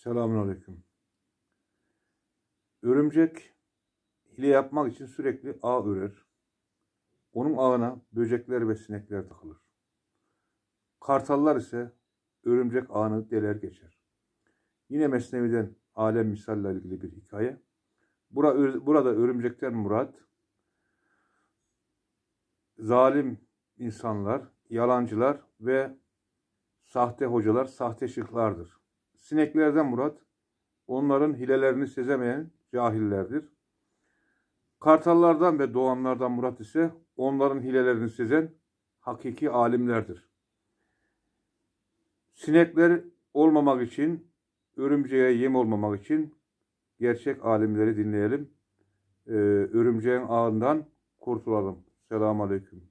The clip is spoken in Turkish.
Selamünaleyküm. Örümcek hile yapmak için sürekli ağ örer. Onun ağına böcekler ve sinekler takılır. Kartallar ise örümcek ağını deler geçer. Yine Mesnevi'den alem misalle ilgili bir hikaye. Bura- Burada örümcekten murat zalim insanlar, yalancılar ve sahte hocalar, sahte şıklardır. Sineklerden murat onların hilelerini sezemeyen cahillerdir. Kartallardan ve doğanlardan murat ise onların hilelerini sezen hakiki alimlerdir. Sinekler olmamak için, örümceğe yem olmamak için gerçek alimleri dinleyelim. Ee, örümceğin ağından kurtulalım. Selamun Aleyküm.